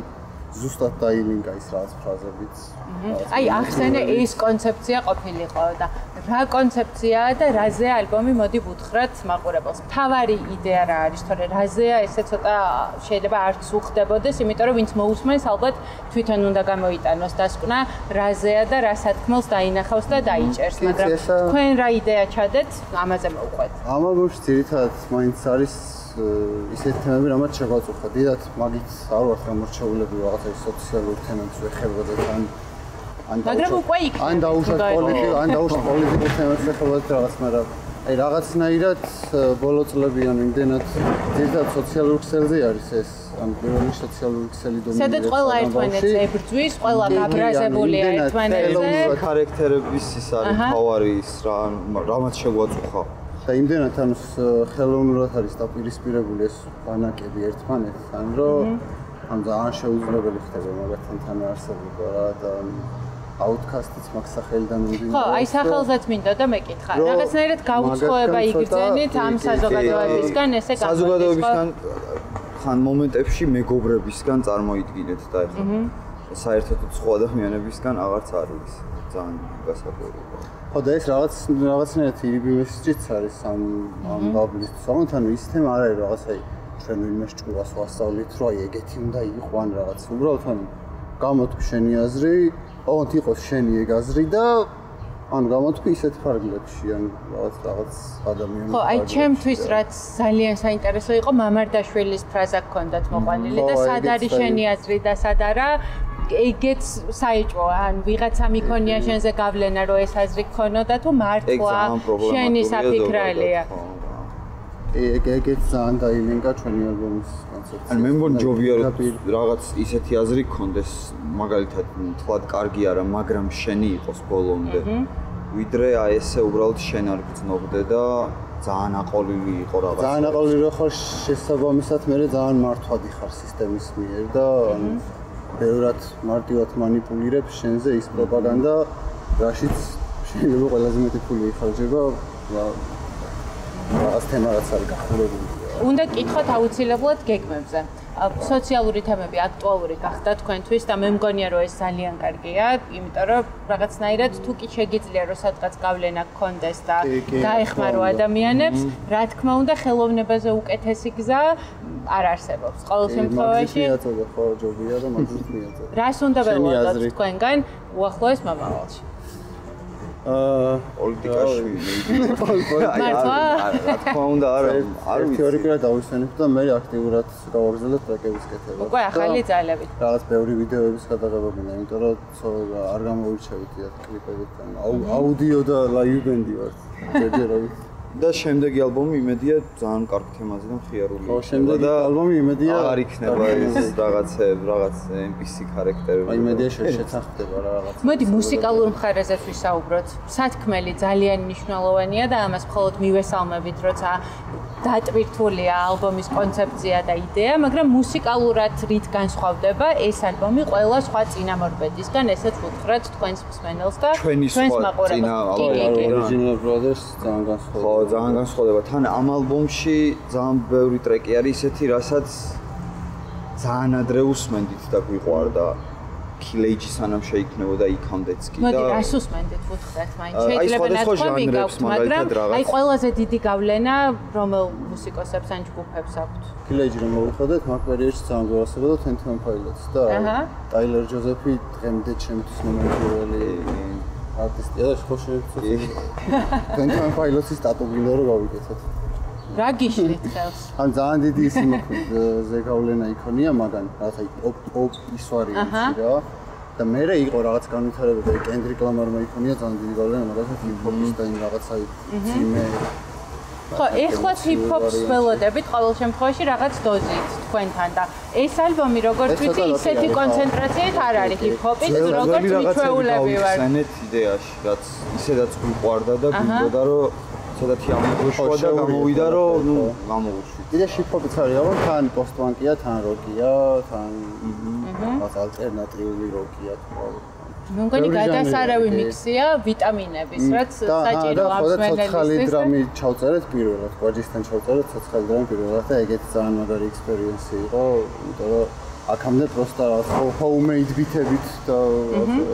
ზუსტად დაილინკა ის რაღაც ფრაზებიც. რაღაც აი ახსენე ეს კონცეფცია ყოფილიყო და რა კონცეფციაა და რაზე ალბომი მოდი ვუთხრათ მაყურებელს. თავარი იდეა რა არის, თორე რაზეა ესე ცოტა შეიძლება არც უხდებოდეს, იმიტომ რომ ვინც მოусმენს ალბათ თვითონ უნდა გამოიტანოს დასკვნა რაზეა და რა სათქმელს დაინახავს და დაიჭერს, მაგრამ თქვენ რა იდეა ჩადეთ, ამაზე მოვყვეთ. ამ ალბომში ძირითადად მაინც არის ისეთი თემები, რამაც შეგვაწუხა. დიდათ მაგით არ ვარ გამორჩეულები რაღაცა ის სოციალური თემებს ვეხება და თან ან მაგრამ უკვე იქ ან დაუშვათ უნდა იყო. პოლიტიკ, ან დაუშვათ პოლიტიკურ თემებს ვეხება და რაღაც, მაგრამ აი რაღაცნაირად ბოლო წლებიან იმდენად ძირითადად სოციალურ ქსელზე არის ეს, ან პირველი სოციალური ქსელი დომინირებს. სადაც ყველა ერთმანეთს ებრძვის, ყველა გაბრაზებულია ერთმანეთზე. ხელოვნურად ხარაქტერების ის არის თავარი ის რა რამაც შეგვაწუხა. და იმდენად ანუ ხელოვნურად არის დაპირისპირებული ეს ბანაკები ერთმანეთთან, რომ ამ ძალიან შეუძლებელი ხდება მაგათთან თანაარსებობა რა და აუთკასტიც მაგ სახელიდან მიმდინარეობს. ხო, აი სახელზეც მინდა და მეკითხა. რაღაცნაირად გაუცხოება იგრძენით ამ საზოგადოებისგან ესე გამოდის. საზოგადოებისგან ხან მომენტებში მეგობრებისგან წარმოიდგინეთ და ეხლა საერთოდ სხვა ადამიანებისგან აღარც არის ძალიან გასაკვირი. ხო და ეს რაღაც რაღაცნაირად ირიბივესიც არის ამ ამ ბაბლის თუმცა ანუ ის თემა არ არის რაღაც აი ჩვენ ვინმე ჭკუას ვასწავლით რომ აი ეგეთი უნდა იყო ან რაღაც. უბრალოდ ანუ გამოთქვი შენი აზრი ოღონდ იყოს შენი ეგ აზრი და ანუ გამოთქვი ისეთ ფარგლებში ან რაღაც რაღაც ადამიანის ხო, აი ჩემთვის რაც ძალიან საინტერესო იყო მამარდაშვილის ფრაზა გქონდათ მოყვანილი და სად არის. შენი აზრი და სად არა ეგეც საეჭვო ან ვიღაცა მიქონია შენზე გავლენა რომ ეს აზრი გქონოდა თუ ეგ მართლა შენი საფიქრალია. ეგ ეგეც ძალიან დაილინკა ჩვენი ალბომის კონცეფცია. ან მე მგონი ჯობია რომ რაღაც ისეთი აზრი გქონდეს მაგალითად თლად კარგი არა მაგრამ შენი იყოს ბოლომდე. ვიდრე აი ესე უბრალოდ შენ არ გძნობდე და ძალიან აყოლილი იყო რაღაც. ძალიან აყოლილი რო ხარ შესაბამისად მე ძალიან მართვადი ხარ სისტემის მიერ და ანუ ბევრად მარტივად манипулირებს შენზე ის პროპაგანდა, რაშიც შეიძლება ყველაზე მეტი ფული იხარჯება რაღაც თემა რაც არის გახურებული. უნდა გითხოთ აუცილებლად გეგმებზე. სოციალური თემები აქტუალური გახდა თქვენთვის და მე მგონია რომ ეს ძალიან კარგია, იმიტომ რომ რაღაცნაირად თუ კი შეგიძლია რომ სადღაც გავლენა გქონდეს და დაეხმარო ადამიანებს, რა თქმა უნდა ხელოვნებაზე უკეთესი გზა არ არსებობს. ყოველ შემთხვევაში მიაწოდა ხო ჯობია და მაგით მიაწოდა. რას უნდა ველოდოთ თქვენგან უახლოეს მომავალში? პოლიტიკაში მართლა? რა თქმა უნდა არა არ ვიცი ორი კვირა დავისვენებ და მე აქტიურად გავაგრძელებ ტრეკების კეთება. უკვე ახალი და ძალები. რაღაც ბევრი ვიდეოების გადაღება მინდა, იმიტომ რომ არ გამოვირჩევით იათ კლიპებით. აუ აუდიო და ლაივ ბენდი ვარ. ჯერჯერობით. და შემდეგი ალბომი იმედია ძალიან კარგ თემაზე და მხიარული ხო, შემდეგი ალბომი იმედია არ იქნება ეს რაღაცები, რაღაც NPC ქარაქტერები. აი იმედია შეჩახდება რა რაღაც. მოდი მუსიკალურ მხარეზე ვისაუბროთ. სათქმელი ძალიან მნიშვნელოვანია და ამას მხოლოდ მივესალმებით, როცა დატვირთულია ალბომის კონცეფცია და იდეა, მაგრამ მუსიკალურად რით განსხვავდება ეს ალბომი ყველა სხვა წინამორბედისგან, ესეც ვუთხრათ თქვენს მსმენელს და ჩვენს მაყურებელს. წინა. Original Brothers ძალიან ხო, განსხვავდება. ძალიან განსხვავდება. თან ამ ალბომში ძალიან ბევრი ტრეკი არის ისეთი, რასაც ძალიან ადრე უსმენდით და გვიყვარდა. Killage სანამ შეიქმნებოდა იქამდეც კი მოდი, და რას უსმენდით ვუთხრათ მაინც. აი, შეიძლება ნათქვამი გაქვთ, მაგრამ აი ყველაზე დიდი გავლენა რომელ მუსიკოსებს ან ჯგუფებს აქვთ? Killage რომ მოვიხოდეთ, მაგ პერიოდში ძალიან გვასწრებოდა Twenty One Pilots და. Tyler Joseph-ი დღემდე ჩემთვის მომენტიველი არტისტია და ხო შეიძლება Twenty One Pilots-ის სტატუგინდა რომ გავიკეთოთ. რა გიშლით ხელს? ან ძალიან დიდი ისი მოხდა გავლენა იქონია მაგან რაღაცა პოპ პოპ ის ვარიანტი რა და მე რა იყო რაღაც განვითარებები კენდრიკ ლამარმა იქონია ძალიან დიდი გავლენა მაგალითად ჰიპ-ჰოპის და იმ რაღაცა ძიმე ხო, ეხლაც ჰიპ-ჰოპს ველოდებით ყოველ შემთხვევაში რაღაც დოზით თქვენთან და ეს ალბომი როგორც ვიცი, ცოტა ისეთი კონცენტრაციით არ არის ჰიპ-ჰოპის, როგორც მიჩვეულები ვარ. გავიხსენეთ იდეაში, რაც ისედაც გვიყვარდა და გვიგოდა რომ ცოტათი ამოგვეშვა და გამოვიდა რომ ნუ ხო. გამოვუშვით. კიდე ჰიპ-ჰოპიც არის რა თან პოსტ-პანკია, თან როკია, თან რაღაც ალტერნატიული როკია თქო. მე მგონი ბევრი გადასარავი ჟანრი, მიქსია ვიტამინების, რაც და საჭირო და ხო და ცოცხალი დრამი ჩავწერეთ პირველად, კვაჯისთან ჩავწერეთ ცოცხალი დრამი პირველად და ეგეც ძალიან მაგარი ექსპერიენსი იყო, იმიტომ რომ აქამდე პროსტა homemade ბითებით და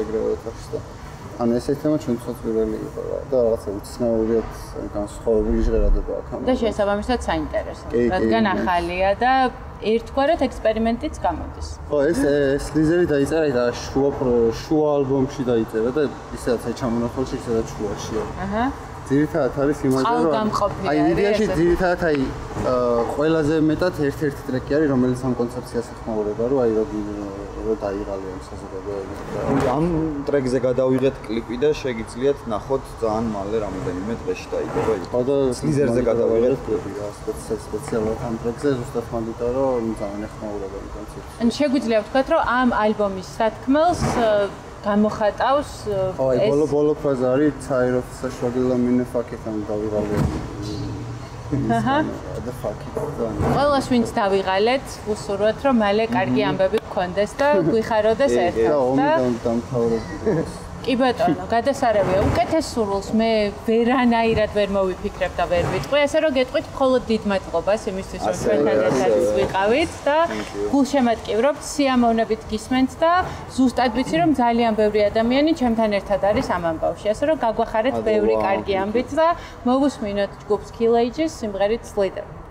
ეგრევე ვეთახს ანუ ესეთი თემა ჩვენთვისაც პირველი იყო რა და რაღაცა უცნაურიად განსხვავებული ჟღერადობა აქამდე. და შესაბამისად საინტერესო, კი, კი, რადგან ახალია და ერთგვარად ექსპერიმენტიც გამოდის. ხო, ეს ეს ლიზერი დაიწერა და შუა შუა ალბომში დაიწერა და ისაც აი ჩამონახულში ისაც შუაშია. აჰა. ძირითადად არის იმაზე რომ აი ესე. ძირითადად აი ყველაზე მეტად ერთ-ერთი ტრეკი არის რომელიც ამ კონცეფციას ეხმაურება რომ აი რო რო დაიღალე ამ საზოგადოებას ამ ტრეკზე გადავიღეთ კლიპი და შეგიძლიათ ნახოთ ძალიან მალე რამოდენიმე დღეში დაიგება იქ. და სლიზერზე გადავიღეთ კლიპი რა სპეციალ სპეციალურად ამ ტრეკზე ზუსტად მანდიტა რომ ძალიან ეხმაურება ამ კონცეფციას ან შეგვიძლია ვთქვათ, რომ ამ ალბომის სათქმელს გამოხატავს ა, ხო აი ბოლო ბოლო ფრაზა არის ცაიროფ საშუალო მინე ფაკეთ ამ დავიღალე აჰა. და ფაკეთ და ყველას ვინც დავიღალეთ, უსურვოთ, რომ მალე კარგი ამბები გქონდეს და გვიხაროდეს ერთად. და და დამთავრებული კი ბატონო, გადასარევია. უკეთეს სურვილს მე ვერანაირად ვერ მოვიფიქრებ და ვერ ვიტყვი, ასე რომ გეტყვით მხოლოდ დიდ მადლობას იმისთვის, რომ ასევე, ჩვენთან ერთად ვიყავით და გულშემატკივრობთ, სიამოვნებით გისმენთ და ზუსტად ვიცი, რომ ძალიან ბევრი ადამიანი ჩემთან ერთად არის ამ ამბავში, ასე რომ გაგვახარეთ ბევრი კარგი ამბით და მოვუსმინოთ ჯგუფს Killages სიმღერით Slither.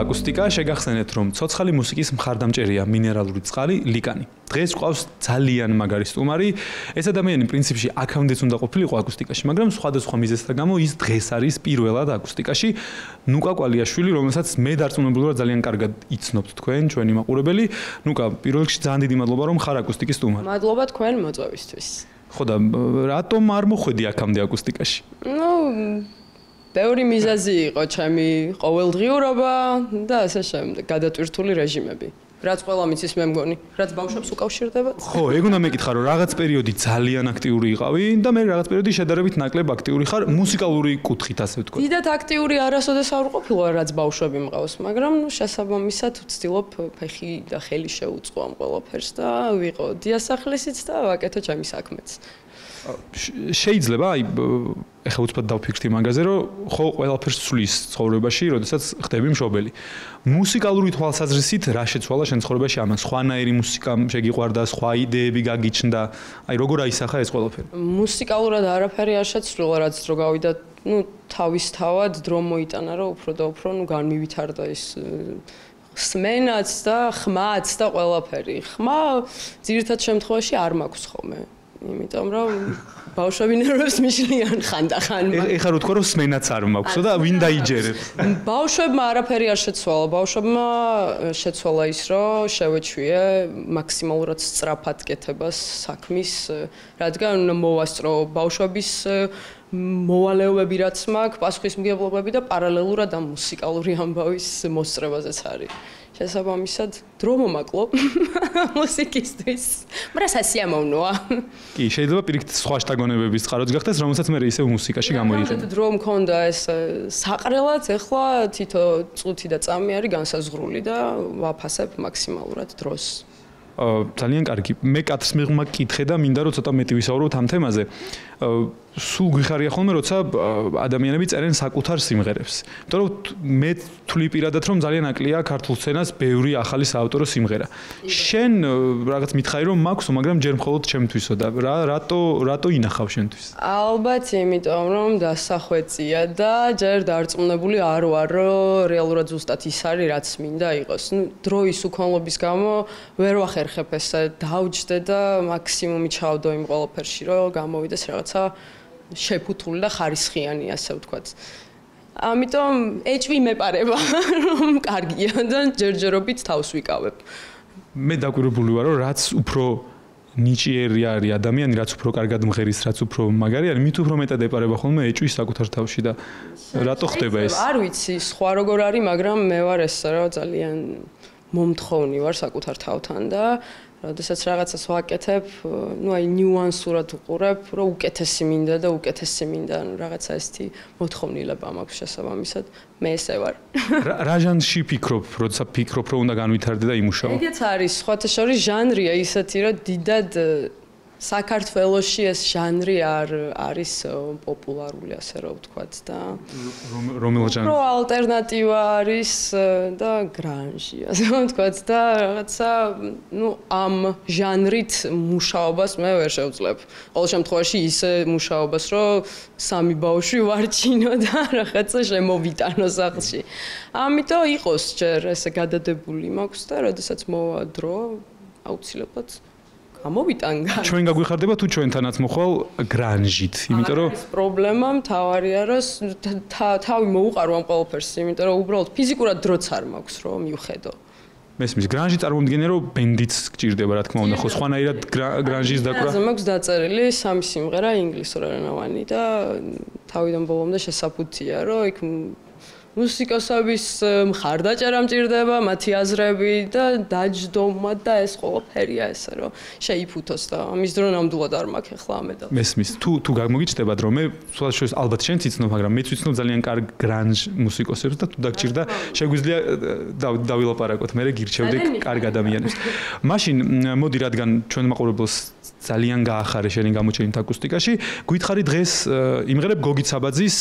აკუსტიკა, შეგახსენეთ, რომ ცოცხალი მუსიკის მხარდამჭერია მინერალური წყალი ლიკანი. დღეს ყავს ძალიან მაგარი სტუმარი. ეს ადამიანი პრინციპში აქამდეც უნდა ყოფილიყო აკუსტიკაში, მაგრამ სხვადასხვა მიზეზთა გამო ის დღეს არის პირველად აკუსტიკაში. ნუკა კვალიაშვილი, რომელსაც მე დარწმუნებული ვარ ძალიან კარგად იცნობთ თქვენ, ჩვენი მაყურებელი. ნუკა, პირველ რიგში ძალიან დიდი მადლობა რომ ხარ აკუსტიკის სტუმარი. მადლობა თქვენ მოწვევისთვის. ხო და რატომ არ მოხვედი აქამდე აკუსტიკაში? ну ბევრი მიზეზი იყო ჩემი ყოველდღიურობა და ასე შემდეგ გადატვირთული რეჟიმები. რაც ყველა მიცის მე მგონი რაც ბავშვებს უკავშირდება. ხო ეგ უნდა მეკითხა რომ რაღაც პერიოდი ძალიან აქტიური იყავი და მე რაღაც პერიოდი შედარებით ნაკლებ აქტიური ხარ მუსიკალური კუთხით ასე ვთქვა დიდად აქტიური არასოდეს არ ვყოფილვარ რაც ბავშვები მყავს მაგრამ ნუ შესაბამისად ვცდილობ ფეხი და ხელი შეუწყო ამ ყველაფერს და ვიყო დიასახლისიც და ვაკეთო ჩემი საქმეც შეიძლება აი ეხლა უცბად დავფიქრდი მაგაზე რომ ხო ყველაფერს ცulis ცხოვრებაში, როდესაც ხდები მშობელი. მუსიკალური თვალსაზრისით რა შეცვალა შენ ცხოვრებაში ამან? სხვანაირი მუსიკა შეგიყვარდა, სხვა იდეები გაგიჩნდა? აი როგორ აისახა ეს ყველაფერი? მუსიკალურად არაფერი არ შეცვლილა, რაც დრო გავიდა, ну, თავისთავად დრო მოიტანა, რომ უფრო და უფრო ну განმივითარდა ის სმენაც და ხმაც და ყველაფერი. ხმა ძირითად შემთხვევაში არ მაქვს ხოლმე. იმიტომ რომ ბავშვები ნერვებს მიშლიან ხანდახან. ეხლა რო თქვა რომ სმენაც არ მაქვსო და ვინ დაიჯერებს? ბავშვებმა არაფერი არ შეცვალა. ბავშვებმა შეცვალა ის, რომ შევეჩვიე მაქსიმალურად სწრაფად კეთებას საქმის, რადგან მოვასწრო ბავშვების მოვალეობები რაც მაქვს, პასუხისმგებლობები და პარალელურად ამ მუსიკალური ამბავის მოსწრებაზეც არის. შესაბამისად დრო მომაკლო მუსიკისტვის. მაგრამ სასიამოვნოა. კი, შეიძლება პირიქით სხვა შტაგონებების წყაროც გახდეს, რომელსაც მე ისე მუსიკაში გამოიყენე. დრო მქონდა ეს საყრელად, ეხლა თითო წუთი და წამი არის განსაზღვრული და ვაფასებ მაქსიმალურად დროს. ძალიან კარგი. მე კაცს მიღმა კითხე და მინდა რომ ცოტა მეტი ვისაუბროთ ამ თემაზე. სულ გიხარია ხოლმე როცა ადამიანები წერენ საკუთარ სიმღერებს. იმიტომ რომ მე თვლი პირადად რომ ძალიან აკლია ქართულ სცენას ბევრი ახალი საავტორო სიმღერა. შენ რაღაც მითხარი რომ მაქვსო, მაგრამ ჯერ მხოლოდ ჩემთვისო და რა რატო რატო ინახავ შენთვის? ალბათ იმიტომ რომ დასახვეწია და ჯერ დარწმუნებული არ ვარ რომ რეალურად ზუსტად ის არის რაც მინდა იყოს. ნუ დროის უქონლობის გამო ვერ ვახერხებ ესე დავჯდე და მაქსიმუმი ჩავდო იმ ყველაფერში რომ გამოვიდეს რაღაცა შეფუთული და ხარისხიანი ასე ვთქვათ. ამიტომ ეჭვი მეპარება რომ კარგია და ჯერჯერობით თავს ვიკავებ. მე დაკვირვებული ვარ რომ რაც უფრო ნიჭიერი არის ადამიანი, რაც უფრო კარგად მღერის, რაც უფრო მაგარი არის, მით უფრო მეტად ეპარება ხოლმე ეჭვი საკუთარ თავში და რატო ხდება ეს? არ ვიცი, სხვა როგორ არის, მაგრამ მე ვარ ეს რა ძალიან მომთხოვნი ვარ საკუთარ თავთან და როდესაც რაღაცას ვაკეთებ, ну აი ნიუანსურად უყურებ, რომ უკეთესი მინდა და უკეთესი მინდა, ანუ რაღაცა ესეთი მოთხოვნილება მაქვს შესაბამისად. მე ესე ვარ. რა ჟანრში ფიქრობ, როცა ფიქრობ, რომ უნდა განვითარდე და იმუშაო? ეგეც არის, სხვათა შორის ჟანრია ისეთი, რომ დიდად საქართველოში ეს ჟანრი არ არის პოპულარული ასე რომ ვთქვათ და რომელ ჟანრი? რო ალტერნატივა არის და გრანჟი ასე რომ ვთქვათ და რაღაცა ну ამ ჟანრით მუშაობას მე ვერ შევძლებ. ყოველ შემთხვევაში ისე მუშაობას რომ სამი ბავშვი ვარჩინო და რაღაცა შემოვიტანო სახლში. ამიტომ იყოს ჯერ ესე გადადებული მაქვს და როდესაც მოვა დრო აუცილებლად გამოვიტან გან. ჩვენ გაგვიხარდება თუ ჩვენთანაც მოხვალ გრანჟით, იმიტომ რომ ეს პრობლემა მთავარია, რომ თავი მოუყარო ამ ყველაფერს, იმიტომ რომ უბრალოდ ფიზიკურად დროც არ მაქვს, რომ მივხედო. მესმის გრანჟი წარმომდგენია, რომ ბენდიც გჭირდება, რა თქმა უნდა, ხო სხვანაირად გრანჟის დაკვრა. ასე მაქვს დაწერილი სამი სიმღერა ინგლისურენოვანი და თავიდან ბოლომდე შესაფუთია, რომ იქ მუსიკოსების მხარდაჭერა მჭირდება, მათი აზრები და დაჯდომა და ეს ყველაფერია ესე რომ შეიფუთოს და ამის დრო ნამდვილად არ მაქვს ახლა ამედა. მესმის, თუ თუ გამოგიჩნდება დრო მე სულ შეიძლება ალბათ შენ ციცნობ, მაგრამ მე ვიცნობ ძალიან კარგ გრანჟ მუსიკოსებს და თუ დაგჭირდა შეგვიძლია დავილაპარაკოთ, მე გირჩევდი კარგ ადამიანებს. მაშინ მოდი რადგან ჩვენ მაყურებელს ძალიან გაახარე შენი გამოჩენით აკუსტიკაში, გითხარი დღეს იმღერებ გოგი ცაბაძის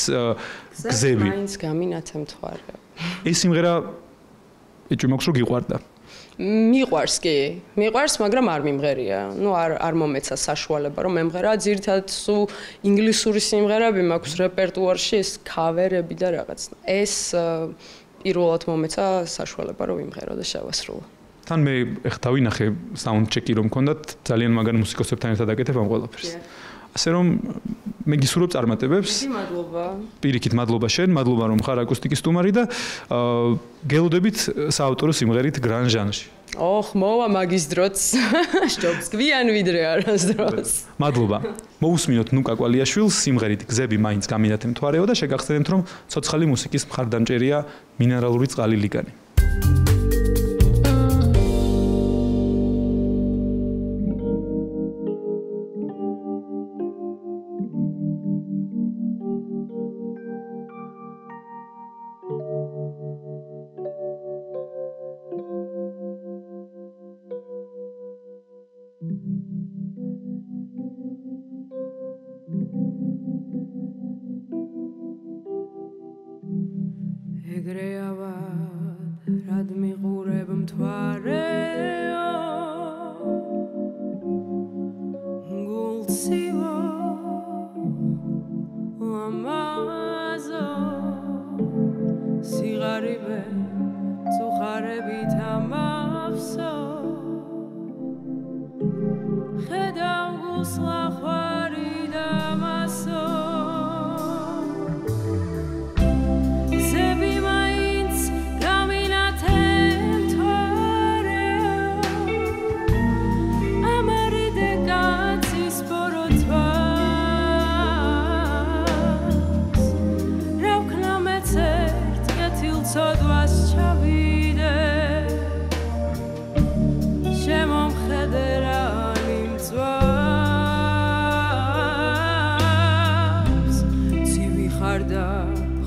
გზები. მაინც გამინათა მთვარე. ეს სიმღერა ეჭვი მაქვს რომ გიყვარდა. მიყვარს კი. მიყვარს, მაგრამ არ მიმღერია. ნუ არ არ მომეცა საშუალება რომ მემღერა. ძირთად სულ ინგლისური სიმღერები მაქვს რეპერტუარში, ეს კავერები და რაღაც. ეს პირველად მომეცა საშუალება რომ იმღერო და შევასრულო. თან მე ეხ დავინახე საუნდ ჩეკი რომ მქონდათ ძალიან მაგარი მუსიკოსებთან ერთად აკეთებ ამ ყველაფერს. ასე რომ მე გისურვებ წარმატებებს. დიდი მადლობა. პირიქით მადლობა შენ, მადლობა რომ ხარ აკუსტიკის სტუმარი და გელოდებით საავტორო სიმღერით გრან ჟანრში. ოხ, მოვა მაგის დროც. შობს გვიან ვიდრე არასდროს. მადლობა. მოусმინოთ ნუკა კვალიაშვილს სიმღერით გზები მაინც გამინათე მთვარეო და შეგახსენებთ რომ ცოცხალი მუსიკის მხარდამჭერია მინერალური წყალი ლიგანი.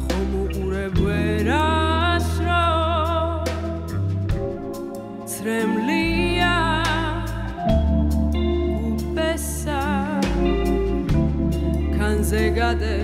ხომ უყურებ ვერასრო ცრემლია უბესა კანზე გადე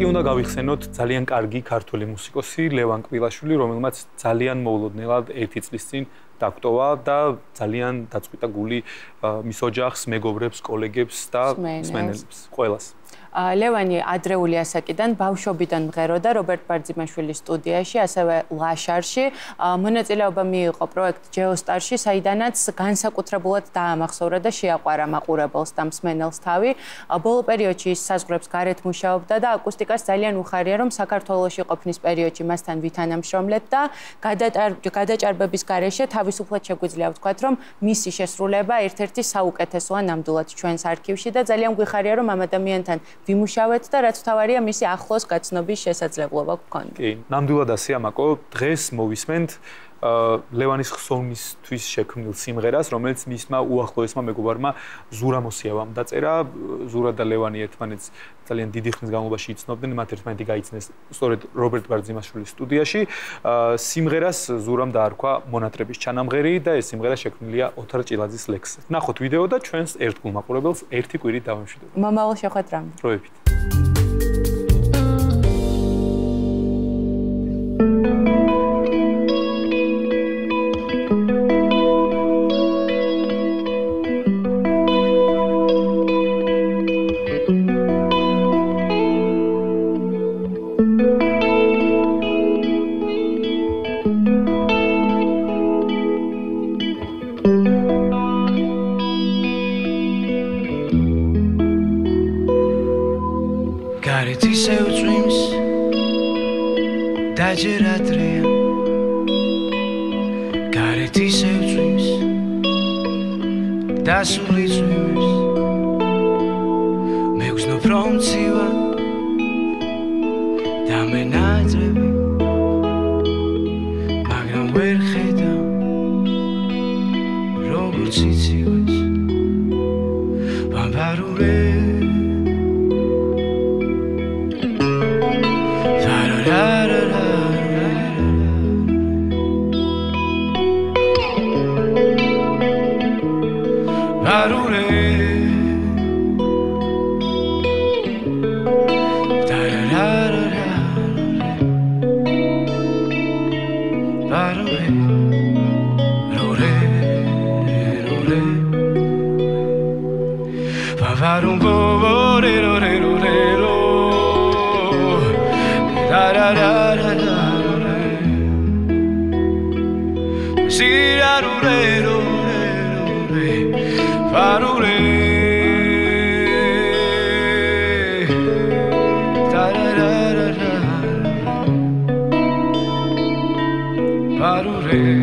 კი უნდა გავიხსენოთ ძალიან კარგი ქართული მუსიკოსი ლევან კვილაშვილი, რომელმაც ძალიან მოულოდნელად ერთი წლის წინ დაგტოვა და ძალიან დაწყვიტა გული მის ოჯახს, მეგობრებს, კოლეგებს და მსმენელს. მსმენელებს, ყველას. ლევანი ადრეული ასაკიდან ბავშვობიდან მღეროდა რობერტ ბარძიმაშვილის სტუდიაში, ასევე ლაშარში. მონაწილეობა მიიღო პროექტ ჯეოსტარში, საიდანაც განსაკუთრებულად დაამახსოვრა და შეაყვარა მაყურებელს და მსმენელს თავი. ბოლო პერიოდში ის საზღვრებს გარეთ მუშაობდა და აკუსტიკას ძალიან უხარია, რომ საქართველოსში ყოფნის პერიოდში მასთან ვითანამშრომლებდა. გადატარ- გადაჭარბების გარეშე თავისუფლად შეგვიძლია ვთქვათ, რომ მისი შესრულება ერთ-ერთი საუკეთესოა ნამდვილად ჩვენს არქივში და ძალიან გვიხარია, რომ ამ ადამიანთან ვიმუშავეთ და რაც თავარია მისი ახლოს გაცნობის შესაძლებლობა გქონდა. კი, ნამდვილად ასეა, მაკო, დღეს მოვისმენთ ლევანის ხსოვნისთვის შექმნილ სიმღერას, რომელიც მისმა უახლოესმა მეგობარმა ზურა მოსიევამ დაწერა. ზურა და ლევანი ერთმანეთს ძალიან დიდი ხნის განმავლობაში იცნობდნენ, მათ ერთმანეთი გაიცნეს სწორედ რობერტ ბარძიმაშვილის სტუდიაში. სიმღერას ზურამ დაარქვა მონატრების ჩანამღერი და ეს სიმღერა შექმნილია ოთარ ჭილაძის ლექსზე. ნახოთ ვიდეო და ჩვენს ერთგულ მაყურებელს ერთი კვირით დავამშვიდოთ. მომავალ შეხვედრამდე. დროებით. Sirarurero, farurero. Parure.